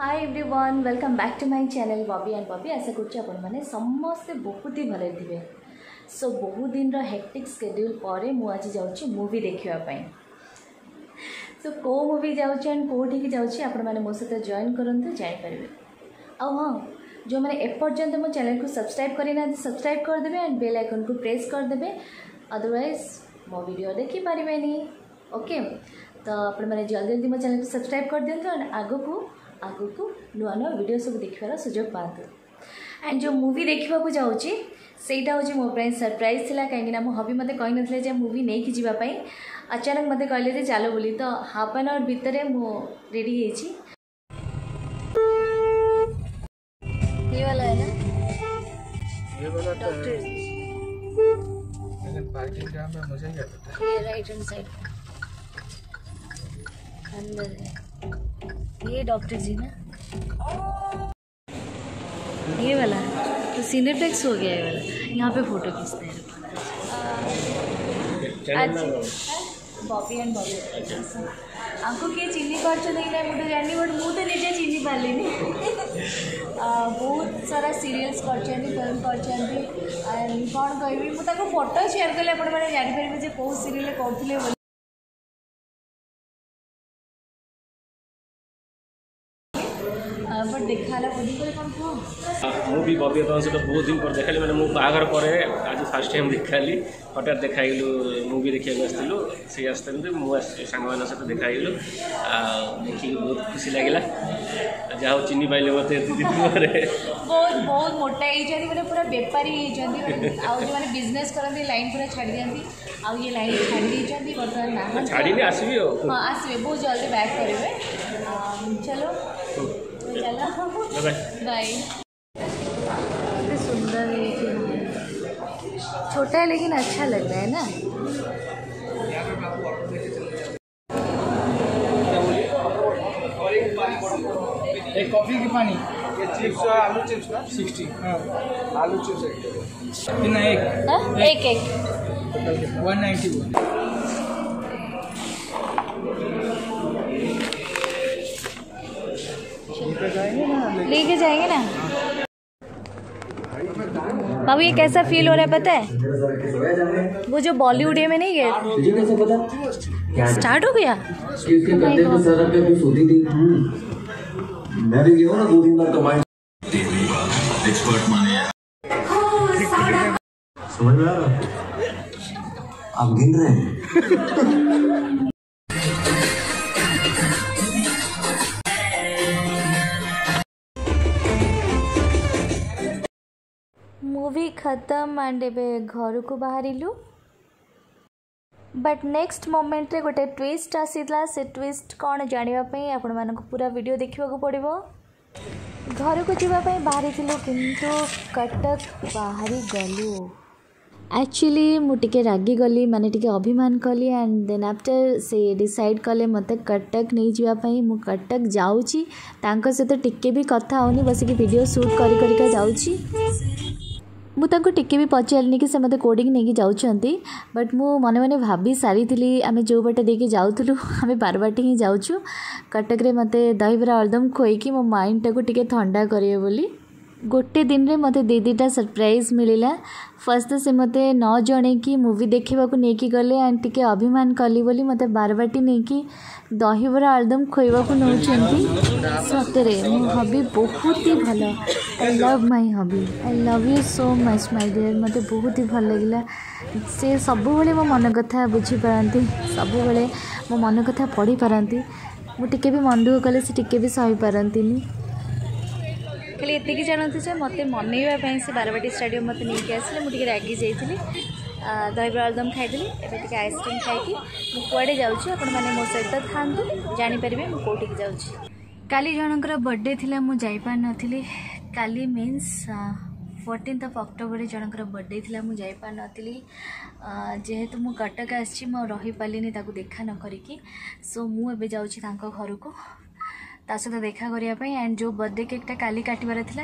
Hi everyone welcome back to my channel Bobby and Bobby आशा कर समस्ते बहुत ही भले थे सो बहुत दिन हेक्टिक स्केड्यूल पर मुझे जाऊँगी मूवी देखापी सो कौ मुवि जाऊँ एंड कौटी जाऊँगी आपण मैंने मो सहित जॉन करूँ जापर आउ हाँ जो मैंने एपर्तंत मो चेल तो को सब्सक्राइब करना सब्सक्राइब करदे एंड बेल आइकन को प्रेस करदे अदरवैज मो भिड देखिपारे ओके तो आप जल्दी जल्दी मो चेल सब्सक्राइब कर दिखाँ एंड आग को ଆଗକୁ ନୂଆ ନୂଆ ଭିଡ଼ିଓ ସବୁ ଦେଖିବାର ସୁଯୋଗ ପାଆନ୍ତୁ ଆଣ୍ଡ ଯେଉଁ ମୁଭି ଦେଖିବାକୁ ଯାଉଛି ସେଇଟା ହେଉଛି ମୋ ପାଇଁ ସରପ୍ରାଇଜ୍ ଥିଲା କାହିଁକିନା ମୋ ହବି ମୋତେ କହିନଥିଲେ ଯେ ମୁଭି ନେଇକି ଯିବା ପାଇଁ ଅଚାନକ ମୋତେ କହିଲେ ଯେ ଚାଲ ବୋଲି ତ ହାଫ୍ ଆନ୍ ଆୱାର୍ ଭିତରେ ମୁଁ ରେଡ଼ି ହେଇଛି पार्किंग राइट हैंड साइड ये डॉक्टर जी ना ये वाला है तो सीनेप्लेक्स हो गया ये वाला यहाँ पे फोटो खींचते हैं बॉबी एंड बॉबी आंखों के चिन्नी पार्चो तो नहीं मुझे जानी बट मुझे तो निजे चिन्नी पाले बहुत सारा सीरियल्स करछन फिल्म करछन एंड कौन कहबी मु फोटो शेयर कले आपण माने कौ सीरीयल जे ମୁଁ ବି ବବି ଆପଣଙ୍କ ସହିତ ବହୁତ ଦିନ ପରେ ଦେଖାଇଲି ମାନେ ମୁଁ ବାହାଘର ପରେ ଆଜି ଫାର୍ଷ୍ଟ ଟାଇମ୍ ଦେଖାହେଲି ହଠାତ୍ ଦେଖା ହେଇଗଲୁ ମୁଁ ବି ଦେଖିବାକୁ ଆସିଥିଲୁ ସେ ଆସିଥାନ୍ତି ମୁଁ ଆସିଛି ସାଙ୍ଗମାନଙ୍କ ସହିତ ଦେଖା ହେଇଗଲୁ ଆଉ ଦେଖିକି ବହୁତ ଖୁସି ଲାଗିଲା ଯାହା ହଉ ଚିହ୍ନି ପାଇଲେ ମୋତେ ଏତେ ଦିନ ପରେ ବହୁତ ବହୁତ ମୋଟା ହେଇଛନ୍ତି ମାନେ ପୁରା ବେପାରୀ ହେଇଛନ୍ତି ଆଉ ଯେଉଁମାନେ ବିଜନେସ୍ କରନ୍ତି ଲାଇନ୍ ପୁରା ଛାଡ଼ି ଦିଅନ୍ତି ଆଉ ଇଏ ଲାଇନ୍ ଛାଡ଼ି ଦେଇଛନ୍ତି ବର୍ତ୍ତମାନ ଛାଡ଼ିନି ଆସିବି ଆଉ ହଁ ଆସିବେ ବହୁତ ଜଲ୍ଦି ବ୍ୟାକ୍ କରିବେ ଚଲୋ बाय सुंदर है छोटा है लेकिन अच्छा लग रहा है ना एक कॉफ़ी की पानी चिप्स आलू चिप्स ना सिक्सटी हाँ आलू चिप्स एक हाँ, एक एक वन नाइन्टी वन लेके जाएंगे ना बाबू ये कैसा फील हो रहा है पता है वो जो बॉलीवुड में नहीं गए स्टार्ट हो गया तो- हम्म। समझ में आ रहा आप गिन रहे हैं भी खत्म एंड ए घर को बाहर बट नेक्स्ट मोमेंट रे गोटे ट्विस्ट आसाला से ट्विस्ट कौन जानवापी आपण पूरा वीडियो देखा पड़ो घर को जीवापी बाहरी किंतु कटक बाहरी गलु एक्चुअली मुझे रागिगली मैंने टे अभिमान कली एंड देन आफ्टर से डिसाइड कले मत कटक नहीं जावाई मु कटक जाऊँगी सहित तो टिके भी कथा होनी बस कि वीडियो सुट कर जाऊँगी ମୁଁ ତାଙ୍କୁ ଟିକେ ବି ପଚାରିନି କି ସେ ମୋତେ କୋଡ଼ିଙ୍ଗ ନେଇକି ଯାଉଛନ୍ତି ବଟ୍ ମୁଁ ମନେ ମନେ ଭାବି ସାରିଥିଲି ଆମେ ଯେଉଁ ବାଟ ଦେଇକି ଯାଉଥିଲୁ ଆମେ ବାରବାଟୀ ହିଁ ଯାଉଛୁ କଟକରେ ମୋତେ ଦହିବରା ଅଳଦମ ଖୋଇକି ମୋ ମାଇଣ୍ଡଟାକୁ ଟିକେ ଥଣ୍ଡା କରିବେ ବୋଲି गोटे दिन में मत दीदीटा सरप्राइज मिलला फर्स्ट से मत न जड़े कि मुवि देखा नहींक गले एंड टे अभिमान कली बोली मत बारवाटी नहीं कि दहबरा आलदम खोवाक नौकर सतरे मो हबी बहुत ही भल I love my hubby I love you so much my dear मत बहुत ही भल लगला से सब बड़े मो मन कथा बुझीपारती सब मो मन कथा पढ़ी पारती मुझे भी मन दुख कले टे भी सही पारती खाली एत जानते जो मत मनवाई से बारवाटी स्टाडियम मत नहीं आसे मुझे रागि जाइली दहबरा आलदम खाई एवं आइसक्रीम खाई मुझे जाऊँ आपने मो सहित था जापर मुझे जाऊँ का जनकर बर्थडे थी मुझार नी का मीनस फोर्टिन्थ अफ अक्टोबर जन बर्थडे थी मुझार नी जेहेतु मुझ कटक आ रही पारे देखा न करो मुझे जाऊँ घर को ତା ସହିତ ଦେଖା କରିବା ପାଇଁ ଆଣ୍ଡ ଯେଉଁ ବର୍ଥଡ଼େ କେକ୍ଟା କାଲି କାଟିବାର ଥିଲା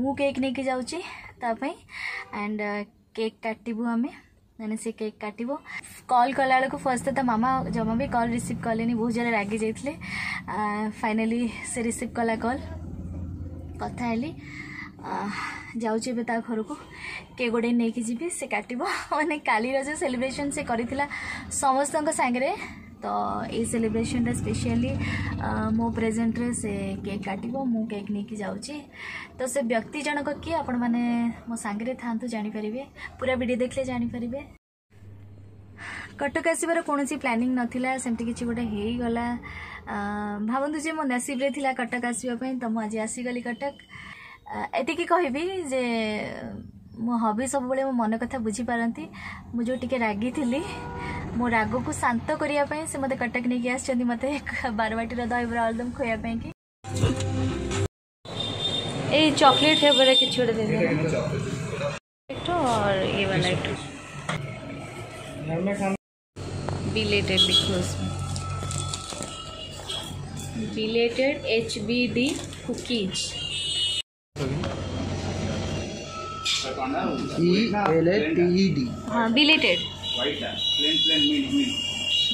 ମୁଁ କେକ୍ ନେଇକି ଯାଉଛି ତା ପାଇଁ ଆଣ୍ଡ କେକ୍ କାଟିବୁ ଆମେ ମାନେ ସେ କେକ୍ କାଟିବ କଲ୍ କଲାବେଳକୁ ଫର୍ଷ୍ଟ ତ ତା ମାମା ଜମା ବି କଲ୍ ରିସିଭ୍ କଲେନି ବହୁତ ଜୋରରେ ରାଗି ଯାଇଥିଲେ ଫାଇନାଲି ସେ ରିସିଭ୍ କଲା କଲ୍ କଥା ହେଲି ଯାଉଛି ଏବେ ତା ଘରକୁ କେକ୍ ଗୋଟେ ନେଇକି ଯିବି ସେ କାଟିବ ମାନେ କାଲିର ଯେଉଁ ସେଲିବ୍ରେସନ୍ ସେ କରିଥିଲା ସମସ୍ତଙ୍କ ସାଙ୍ଗରେ ତ ଏଇ ସେଲିବ୍ରେସନ୍ରେ ସ୍ପେଶିଆଲି ମୋ ପ୍ରେଜେଣ୍ଟରେ ସେ କେକ୍ କାଟିବ ମୁଁ କେକ୍ ନେଇକି ଯାଉଛି ତ ସେ ବ୍ୟକ୍ତି ଜଣକ କିଏ ଆପଣମାନେ ମୋ ସାଙ୍ଗରେ ଥାଆନ୍ତୁ ଜାଣିପାରିବେ ପୁରା ଭିଡ଼ିଓ ଦେଖିଲେ ଜାଣିପାରିବେ କଟକ ଆସିବାର କୌଣସି ପ୍ଲାନିଂ ନଥିଲା ସେମିତି କିଛି ଗୋଟେ ହେଇଗଲା ଭାବନ୍ତୁ ଯେ ମୋ ନସିବରେ ଥିଲା କଟକ ଆସିବା ପାଇଁ ତ ମୁଁ ଆଜି ଆସିଗଲି କଟକ ଏତିକି କହିବି ଯେ ମୋ ହବି ସବୁବେଳେ ମୋ ମନ କଥା ବୁଝିପାରନ୍ତି ମୁଁ ଯେଉଁ ଟିକେ ରାଗିଥିଲି मो राग को शांत करने से मत कटक नहीं मत बारवाटी दही बरा आलुदम खुआ चॉकलेट है बड़ा किसी गोटे देखो और ये बिलेटेड बिलेटेड कुकीज हाँ belated plain plain meal meal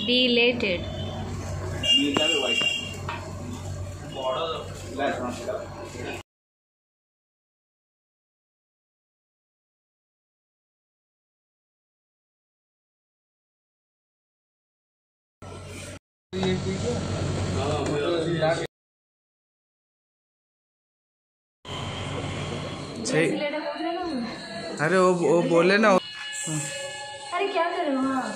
deleted meal যাবে ওয়াইট বড় গ্লাস মাছ अरे वो वो बोले ना अरे क्या कर रहे हो आप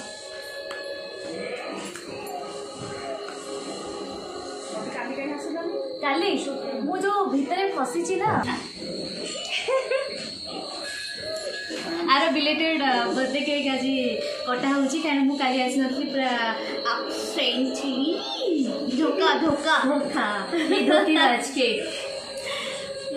କାଲି ମୁଁ ଯୋଉ ଭିତରେ ଫସିଛି ନା ଆର ରିଲେଟେଡ୍ ବର୍ଥଡେ କେକ୍ ଆଜି କଟା ହେଉଛି କାରଣ ମୁଁ କାଲି ଆସିନଥିଲି ପୁରା ଫ୍ରେଞ୍ଚ ଧୋକା ଧୋକା ଧୋକା ଧୋକା ଆଜ୍ କେକ୍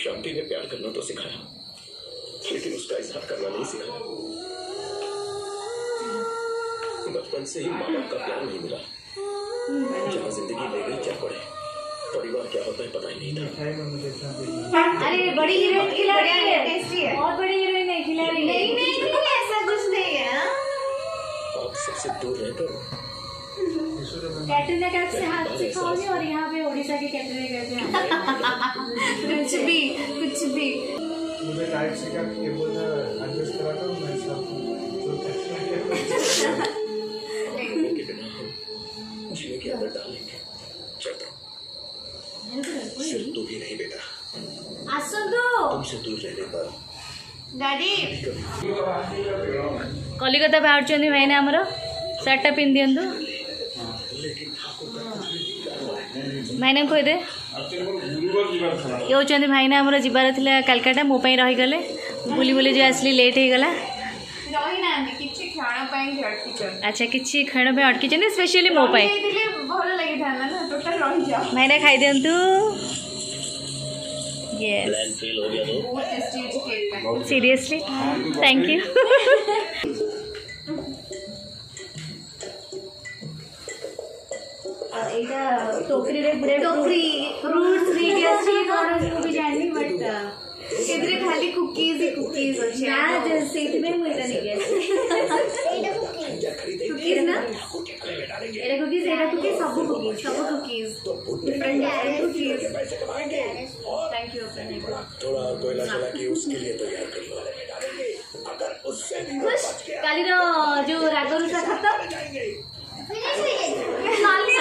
शांति ने प्यार करना तो सिखाया लेकिन उसका इजहार करना नहीं सिखाया बचपन से ही माँ का प्यार नहीं मिला जहाँ जिंदगी ले गई क्या पड़े परिवार क्या होता है पता ही नहीं था अरे बड़ी हीरोइन खिला है टेस्टी है और बड़ी हीरोइन नहीं खिला रही नहीं नहीं ऐसा कुछ नहीं है आप सबसे दूर रहते हो कैटरीना कैफ से हाथ सिखाओगे और यहाँ पे ओडिशा के कैटरीना कैफ से कुछ भी कुछ भी मुझे एडजस्ट करा दो मैं सब जो सिर्फ तू ही नहीं बेटा आसो दो तुमसे दूर रहने पर डैडी कलिकता बाहर भाई ने आम शर्ट पिन ଭାଇନା କହିଦେ ଇଏ ହେଉଛନ୍ତି ଭାଇନା ଆମର ଯିବାର ଥିଲା କାଲକାଟା ମୋ ପାଇଁ ରହିଗଲେ ବୁଲି ବୁଲି ଯେଉଁ ଆସିଲି ଲେଟ୍ ହେଇଗଲା ଆଚ୍ଛା କିଛି ଖେଳ ପାଇଁ ଅଟକିଛନ୍ତି ସ୍ପେଶିଆଲି ମୋ ପାଇଁ ଭାଇନା ଖାଇଦିଅନ୍ତୁ सीरियसली थैंक ୟୁ ଏଇଟା ଟୋକରିରେ ଗ୍ରେପ୍ ଟୋକରି ଫ୍ରୁଟ୍ସ ନେଇକି ଆସିଛି କ'ଣ ମୁଁ ବି ଜାଣିନି ବଟ୍ ସେଥିରେ ଖାଲି କୁକିଜ୍ କୁକିଜ୍ ଅଛି ନା ସେଇଥିପାଇଁ ମୁଁ ଏଇଟା ନେଇକି ଆସିଛି କୁକିଜ୍ ନା ଏଇଟା କୁକିଜ୍ ଏଇଟା କୁକିଜ୍ ସବୁ କୁକିଜ୍ ସବୁ cookies different different cookies thank you थोड़ा कोयला चला के उसके लिए तैयार कर लो खुश कालीन जो राग रूषा खत्म କାଲି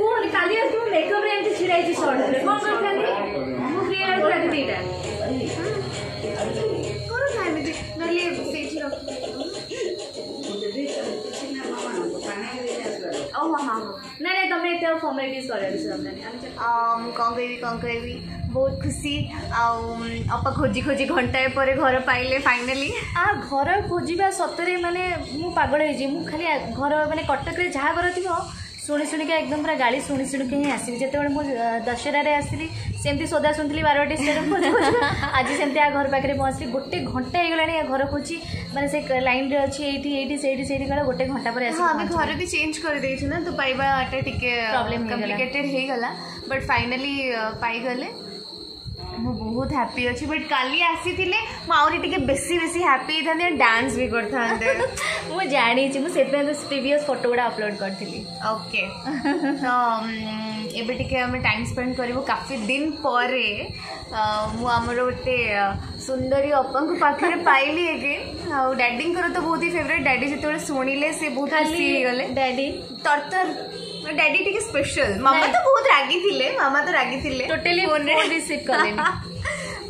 ମୁଁ କାଲି ଆସି ମୁଁ ମେକଅପ୍ ରେ ଏମିତି ଛିଡ଼ା ହେଇଛି ସର୍ଟରେ କ'ଣ କରିଥାନ୍ତି ମୁଁ ଫ୍ରି ଆସିଥାନ୍ତି ଦୁଇଟା କ'ଣ ଖାଇବି ନହେଲେ ସେଇଠି ଓହୋ ହଁ ହଁ ନାଇଁ ନାଇଁ ତମେ ଏତେ ଆଉ ଫର୍ମାଲିଟିଜ୍ କରିବାର ଅଛି ଦରକାର ନାହିଁ ମୁଁ କ'ଣ କହିବି କ'ଣ କହିବି ବହୁତ ଖୁସି ଆଉ ଅପା ଖୋଜି ଖୋଜି ଘଣ୍ଟାଏ ପରେ ଘର ପାଇଲେ ଫାଇନାଲି ଆ ଘର ଖୋଜିବା ସତରେ ମାନେ ମୁଁ ପାଗଳ ହେଇଛି ମୁଁ ଖାଲି ଘର ମାନେ କଟକରେ ଯାହା ଘର ଥିବ ଶୁଣି ଶୁଣିକା ଏକଦମ ପୁରା ଗାଳି ଶୁଣି ଶୁଣିକି ହିଁ ଆସିବି ଯେତେବେଳେ ମୁଁ ଦଶହରାରେ ଆସିଲି ସେମିତି ସୋଦା ଶୁଣିଥିଲି ବାରବାଟୀ ଷ୍ଟାଡିୟମ୍ ଆଜି ସେମିତି ଆ ଘର ପାଖରେ ପହଞ୍ଚିଲି ଗୋଟେ ଘଣ୍ଟା ହେଇଗଲାଣି ଆ ଘର ଖୋଜି ମାନେ ସେ ଲାଇନ୍ରେ ଅଛି ଏଇଠି ଏଇଠି ସେଇଠି ସେଇଠି ଗଲା ଗୋଟେ ଘଣ୍ଟା ପରେ ଆସିଲି ଆମେ ଘର ବି ଚେଞ୍ଜ କରିଦେଇଛୁ ନା ତ ପାଇବାଟା ଟିକେ ପ୍ରୋବ୍ଲେମ୍ କମ୍ପ୍ଲିକେଟେଡ୍ ହେଇଗଲା ବଟ୍ ଫାଇନାଲି ପାଇଗଲେ ମୁଁ ବହୁତ ହ୍ୟାପି ଅଛି ବଟ୍ କାଲି ଆସିଥିଲେ ମୁଁ ଆହୁରି ଟିକେ ବେଶୀ ବେଶୀ ହ୍ୟାପି ହେଇଥାନ୍ତି ଆଉ ଡ୍ୟାନ୍ସ ବି କରିଥାନ୍ତେ ମୁଁ ଜାଣିଛି ମୁଁ ସେଥିପାଇଁ ତ ପ୍ରିଭିୟସ୍ ଫଟୋ ଗୁଡ଼ା ଅପଲୋଡ଼ କରିଥିଲି ଓକେ ତ ଏବେ ଟିକେ ଆମେ ଟାଇମ୍ ସ୍ପେଣ୍ଡ କରିବୁ କାଫି ଦିନ ପରେ ମୁଁ ଆମର ଗୋଟେ ସୁନ୍ଦରୀ ଅପାଙ୍କ ପାଖରେ ପାଇଲି ଏଗେନ୍ ଆଉ ଡ୍ୟାଡ଼ିଙ୍କର ତ ବହୁତ ହି ଫେଭରେଟ୍ ଡ୍ୟାଡ଼ି ଯେତେବେଳେ ଶୁଣିଲେ ସେ ବହୁତ ଖୁସି ହେଇଗଲେ ଡ୍ୟାଡ଼ି ତରତର तो डैडी ଟିକେ ସ୍ପେଶାଲ ମାମା ତ ବହୁତ ରାଗି ଥିଲେ ମାମା ତ ରାଗି ଥିଲେ ଟୋଟାଲି ଫୋନରେ ରିସିଭ୍ କଲେନି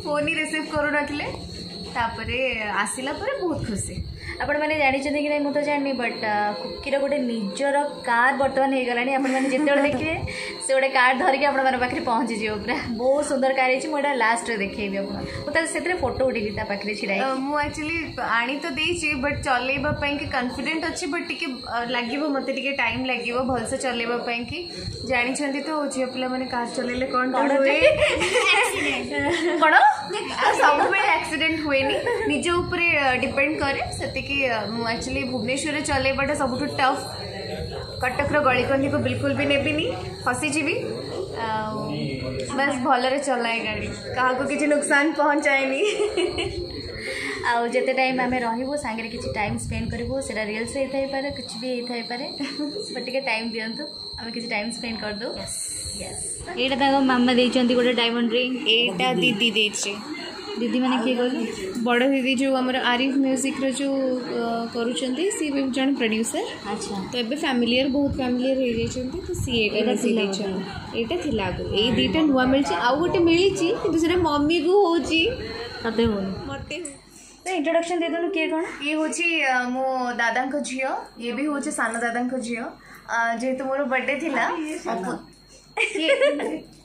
ଫୋନ୍ ହିଁ ରିସିଭ୍ କରୁନଥିଲେ ତାପରେ ଆସିଲା ପରେ ବହୁତ ଖୁସି ଆପଣମାନେ ଜାଣିଛନ୍ତି କି ନାହିଁ ମୁଁ ତ ଜାଣିନି ବଟ୍ କୁକିର ଗୋଟେ ନିଜର କାର୍ ବର୍ତ୍ତମାନ ହେଇଗଲାଣି ଆପଣମାନେ ଯେତେବେଳେ ଦେଖିବେ ସେ ଗୋଟେ କାର୍ ଧରିକି ଆପଣମାନଙ୍କ ପାଖରେ ପହଞ୍ଚିଯିବ ପୁରା ବହୁତ ସୁନ୍ଦର କାର୍ ହେଇଛି ମୁଁ ଏଇଟା ଲାଷ୍ଟରେ ଦେଖେଇବି ଆପଣ ମୁଁ ତା ସେଥିରେ ଫଟୋ ଉଠେଇବି ତା ପାଖରେ ଛିଡ଼ା ମୁଁ ଆକ୍ଚୁଆଲି ଆଣି ତ ଦେଇଛି ବଟ୍ ଚଲେଇବା ପାଇଁକି କନଫିଡେଣ୍ଟ ଅଛି ବଟ୍ ଟିକେ ଲାଗିବ ମୋତେ ଟିକେ ଟାଇମ୍ ଲାଗିବ ଭଲସେ ଚଲେଇବା ପାଇଁକି ଜାଣିଛନ୍ତି ତ ଝିଅ ପିଲାମାନେ କାର୍ ଚଲେଇଲେ କ'ଣ କ'ଣ ହୁଏ କ'ଣ ସବୁବେଳେ ଆକ୍ସିଡେଣ୍ଟ ହୁଏନି ନିଜ ଉପରେ ଡିପେଣ୍ଡ କରେ ସେତିକି कि एक्चुअली भुवनेश्वर चलेबाटा सब टफ कटक्र गलिकंदी को बिल्कुल भी नेबी नी फसी बस भल चलाए गाड़ी क्या कि नुकसान पहुँचाए आते टाइम आम रहीबू सागर किसी टाइम स्पेड करूँ रिल्स होता है कि भी होता है टे टाइम दिं किसी टाइम स्पेड करदे ये मामा दे गए डायमंड रिंग यहाँ दीदी देखे दीदी मैंने किए कहलु बड़ दीदी जो आम आरिफ म्यूजिक्र जो कर जन प्रड्यूसर अच्छा तो ये फैमिलीयर बहुत फैमिलीयर हो तो सी एटा आगे ये दुईटा नुआ मिली आउ गोटे मिली कि मम्मी को होते तो इंट्रोडक्शन दे दून किए कौन ये हूँ मो दादा झील ये भी हूँ सान दादा झील जेहेतु मोर बर्थडे थी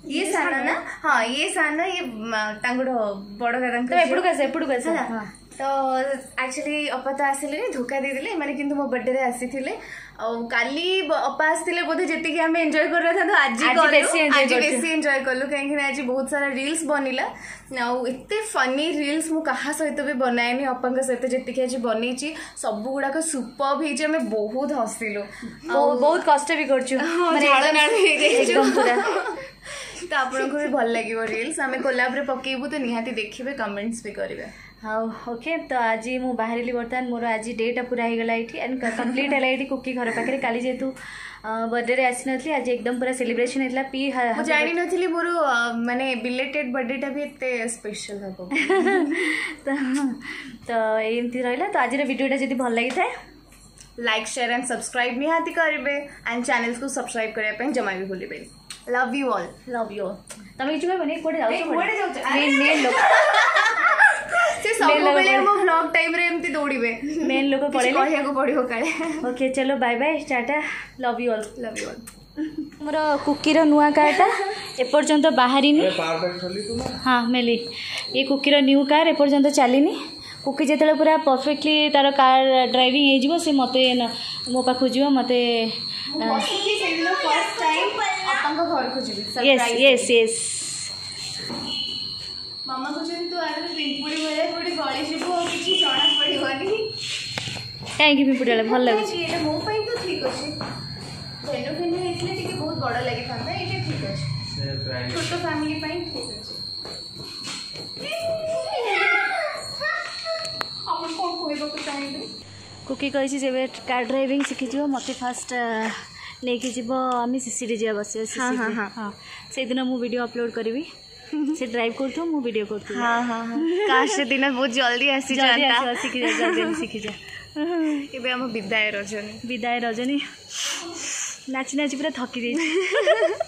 ये साना ना हाँ ये साना ये तंगड़ो बड़ो का तंगड़ो तो एपुड़ कैसे एपुड़ कैसे हाँ, हाँ। तो एक्चुअली अपा तो आसिले धोखा दे दिले माने किंतु मो बर्थडे रे आसी थिले और काली अपा आसिले बोधे जति के हमें एंजॉय कर रहे था तो आज जी कर लो आज बेसी एंजॉय कर लो कहीं कि आज बहुत सारा रील्स बनिला ना इतने फनी रील्स मु कहा सहित भी बनाए नहीं अपन का सहित जति के आज बनी छी सब गुडा का सुपर भेज हमें बहुत हसिलो बहुत कष्ट भी कर छु माने झाड़ा ना भी गई छु ତ ଆପଣଙ୍କୁ ବି ଭଲ ଲାଗିବ ରିଲ୍ସ ଆମେ କୋଲାବରେ ପକେଇବୁ ତ ନିହାତି ଦେଖିବେ କମେଣ୍ଟସ୍ ବି କରିବେ ହଉ ଓକେ ତ ଆଜି ମୁଁ ବାହାରିଲି ବର୍ତ୍ତମାନ ମୋର ଆଜି ଡେଟା ପୁରା ହେଇଗଲା ଏଇଠି ଆଣ୍ଡ କମ୍ପ୍ଲିଟ୍ ହେଲା ଏଇଠି କୁକି ଘର ପାଖରେ କାଲି ଯେହେତୁ बर्थडे आसनली आज एकदम पूरा सेलिब्रेशन होता पी जानी नथली मोर माने बिलेटेड बर्थडेटा भी एते स्पेशल हम तो तो एंती रहला तो आज रे वीडियो भल लगी थाए लाइक शेयर एंड सब्सक्राइब निहाती करबे एंड चैनल को सब्सक्राइब करे जमा भी भूलिबे love you all love you તમે જોયું મને કોડે જાવ છો કોડે જાવ છો મેન મેન લોકો ସେ ସବୁବେଳେ ଆମ ବ୍ଲଗ୍ ଟାଇମ୍ରେ ଏମିତି ଦୌଡ଼ିବେ ମେନ୍ ଲୋକ ପଳେଇଲେ କହିବାକୁ ପଡ଼ିବ କାଳେ ଓକେ ଚଲୋ bye bye Tata love you all love you all ମୋର କୁକିର ନୂଆ କାର୍ଟା ଏପର୍ଯ୍ୟନ୍ତ ବାହାରିନି ହଁ ମେଲି ଏ କୁକିର ନ୍ୟୁ କାର୍ ଏପର୍ଯ୍ୟନ୍ତ ଚାଲିନି ওকে যেতবে পুরা পরফেক্টলি তার কার ড্রাইভিং হয়েযিব সে মতো মো পাখ যাব মতো ୟେସ୍ ୟେସ୍ ମାମା କହୁଛନ୍ତି ତୁ ଆଗରେ ପିମ୍ପୁଡ଼ି ଭଳିଆ କୋଉଠି ଗଳି ଯିବୁ ଆଉ କିଛି ଜଣା ପଡ଼ିବନି କାହିଁକି ପିମ୍ପୁଡ଼ି ଭଳିଆ ଭଲ ଲାଗୁଛି ଏଇଟା ମୋ ପାଇଁ ତ ଠିକ୍ ଅଛି ଭେନୁ ଫେନୁ ହେଇଥିଲେ ଟିକେ ବହୁତ ବଡ଼ ଲାଗିଥାନ୍ତା ଏଇଟା ଠିକ୍ ଅଛି ଛୋଟ ଫ୍ୟାମିଲି ପାଇଁ ଠିକ୍ ଅଛି କୁକି କହିଛି ଯେବେ କାର୍ ଡ୍ରାଇଭିଂ ଶିଖିଯିବ ମୋତେ ଫାଷ୍ଟ ନେଇକି ଯିବ ଆମେ ସିସିଡ଼ି ଯିବା ବସିବା ହଁ ସେଇଦିନ ମୁଁ ଭିଡ଼ିଓ ଅପଲୋଡ଼ କରିବି ସେ ଡ୍ରାଇଭ୍ କରୁଥିବ ମୁଁ ଭିଡ଼ିଓ କରୁଥିବି କାଶ ଦିନ ବହୁତ ଜଲ୍ଦି ଆସିଯାନ୍ତା ଶିଖିଯା ଜଲ୍ଦି ଶିଖିଯା ଏବେ ଆମ ବିଦାୟ ରଜନୀ ବିଦାୟ ରଜନୀ ନାଚି ନାଚି ପୁରା ଥକି ଦେଇଛି